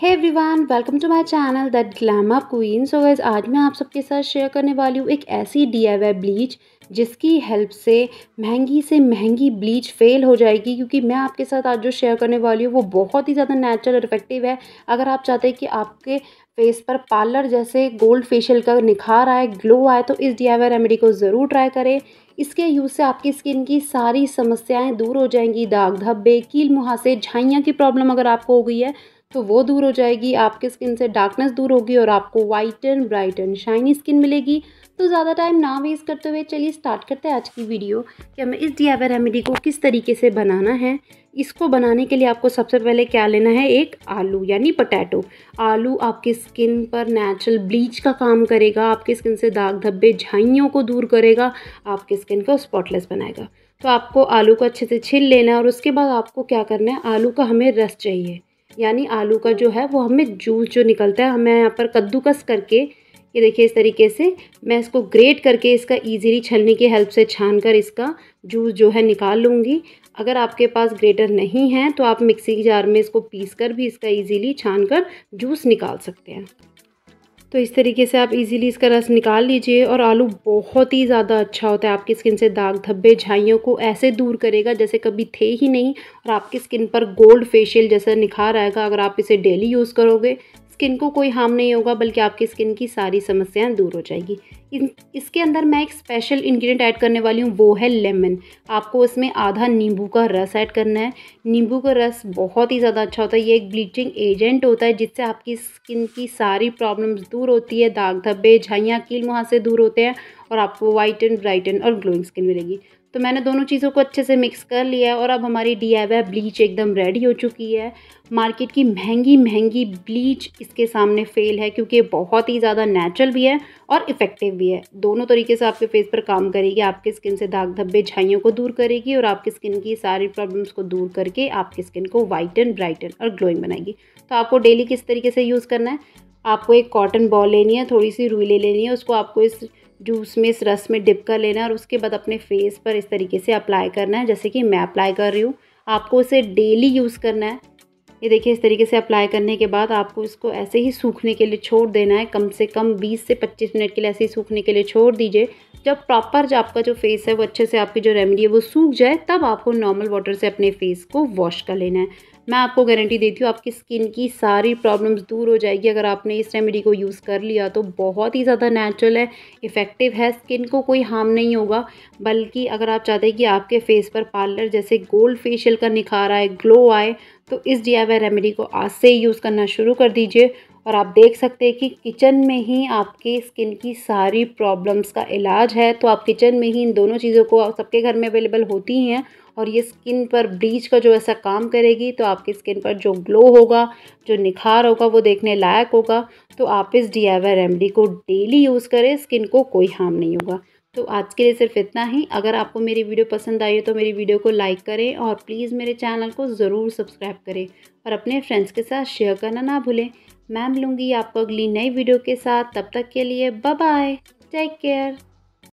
Hey everyone welcome to my channel that glamour queen so guys आज मैं आप सबके साथ शेयर करने वाली हूँ एक ऐसी डीआईवाई ब्लीच जिसकी हेल्प से महँगी से महँगी ब्लीच फेल हो जाएगी, क्योंकि मैं आपके साथ आज जो शेयर करने वाली हूँ वो बहुत ही ज़्यादा नेचुरल और इफ़ेक्टिव है। अगर आप चाहते हैं कि आपके फेस पर पार्लर जैसे गोल्ड फेशियल का निखार आए ग्लो आए तो इस डी रेमेडी को ज़रूर ट्राई करें। इसके यूज़ से आपकी स्किन की सारी समस्याएँ दूर हो जाएँगी दाग धब्बे कील मुहासे झाइयाँ की प्रॉब्लम अगर आपको हो गई है तो वो दूर हो जाएगी, आपके स्किन से डार्कनेस दूर होगी और आपको white and bright and shiny skin मिलेगी। तो ज़्यादा टाइम ना वेस्ट करते हुए चलिए स्टार्ट करते हैं आज की वीडियो कि हमें इस डी रेमेडी को किस तरीके से बनाना है। इसको बनाने के लिए आपको सबसे पहले क्या लेना है? एक आलू, यानी पटैटो आलू आपकी स्किन पर नेचुरल ब्लीच का काम करेगा, आपकी स्किन से दाग धब्बे झाइयों को दूर करेगा, आपकी स्किन को स्पॉटलेस बनाएगा। तो आपको आलू को अच्छे से छिल लेना है और उसके बाद आपको क्या करना है? आलू का हमें रस चाहिए। यानी आलू का जो है वो हमें जूस जो निकलता है हमें यहाँ पर कद्दूकस करके, ये देखिए इस तरीके से, मैं इसको ग्रेट करके इसका इजीली छलने की हेल्प से छान कर इसका जूस जो है निकाल लूँगी। अगर आपके पास ग्रेटर नहीं है तो आप मिक्सी जार में इसको पीस कर भी इसका इजीली छान कर जूस निकाल सकते हैं। तो इस तरीके से आप इजीली इसका रस निकाल लीजिए और आलू बहुत ही ज़्यादा अच्छा होता है। आपकी स्किन से दाग धब्बे झाइयों को ऐसे दूर करेगा जैसे कभी थे ही नहीं और आपकी स्किन पर गोल्ड फेशियल जैसा निखार आएगा अगर आप इसे डेली यूज़ करोगे। स्किन को कोई हार्म नहीं होगा, बल्कि आपकी स्किन की सारी समस्याएँ दूर हो जाएगी। इन, इसके अंदर मैं एक स्पेशल इंग्रेडिएंट ऐड करने वाली हूँ, वो है लेमन आपको इसमें आधा नींबू का रस ऐड करना है। नींबू का रस बहुत ही ज़्यादा अच्छा होता है। ये एक ब्लीचिंग एजेंट होता है, जिससे आपकी स्किन की सारी प्रॉब्लम्स दूर होती है। दाग धब्बे, झाइयाँ, कील वहाँ से दूर होते हैं और आपको वाइट एंड ब्राइटन और ग्लोइंग स्किन मिलेगी। तो मैंने दोनों चीज़ों को अच्छे से मिक्स कर लिया है और अब हमारी डी ब्लीच एकदम रेडी हो चुकी है। मार्केट की महँगी महँगी ब्लीच इसके सामने फेल है, क्योंकि बहुत ही ज़्यादा नेचुरल भी है और इफ़ेक्टिव भी है। दोनों तरीके से आपके फेस पर काम करेगी, आपके स्किन से दाग धब्बे झाइयों को दूर करेगी और आपकी स्किन की सारी प्रॉब्लम्स को दूर करके आपकी स्किन को वाइटन ब्राइटन और ग्लोइंग बनाएगी। तो आपको डेली किस तरीके से यूज़ करना है? आपको एक कॉटन बॉल लेनी है थोड़ी सी रुई ले लेनी है, उसको आपको इस जूस में, इस रस में डिप कर लेना है और उसके बाद अपने फेस पर इस तरीके से अप्लाई करना है। जैसे कि मैं अप्लाई कर रही हूँ, आपको इसे डेली यूज़ करना है। ये देखिए, इस तरीके से अप्लाई करने के बाद आपको इसको ऐसे ही सूखने के लिए छोड़ देना है। कम से कम 20 से 25 मिनट के लिए ऐसे ही सूखने के लिए छोड़ दीजिए। जब प्रॉपर जो आपका जो फेस है, वो अच्छे से आपकी जो रेमेडी है, वो सूख जाए, तब आपको नॉर्मल वाटर से अपने फेस को वॉश कर लेना है। मैं आपको गारंटी देती हूँ, आपकी स्किन की सारी प्रॉब्लम्स दूर हो जाएगी। अगर आपने इस रेमेडी को यूज़ कर लिया तो बहुत ही ज़्यादा नेचुरल है इफ़ेक्टिव है। स्किन को कोई हार्म नहीं होगा, बल्कि अगर आप चाहते हैं कि आपके फेस पर पार्लर जैसे गोल्ड फेशियल का निखार आए ग्लो आए तो इस डीआईवाई रेमेडी को आज से ही यूज़ करना शुरू कर दीजिए। और आप देख सकते हैं कि किचन में ही आपके स्किन की सारी प्रॉब्लम्स का इलाज है तो आप किचन में ही इन दोनों चीज़ों को सबके घर में अवेलेबल होती हैं और ये स्किन पर ब्लीच का जो ऐसा काम करेगी तो आपकी स्किन पर जो ग्लो होगा, जो निखार होगा, वो देखने लायक होगा। तो आप इस DIY रेमेडी को डेली यूज़ करें, स्किन को कोई हार्म नहीं होगा। तो आज के लिए सिर्फ़ इतना ही। अगर आपको मेरी वीडियो पसंद आई हो तो मेरी वीडियो को लाइक करें और प्लीज़ मेरे चैनल को ज़रूर सब्सक्राइब करें और अपने फ्रेंड्स के साथ शेयर करना ना भूलें। मैं मिलूँगी आपको अगली नई वीडियो के साथ। तब तक के लिए बाय बाय टेक केयर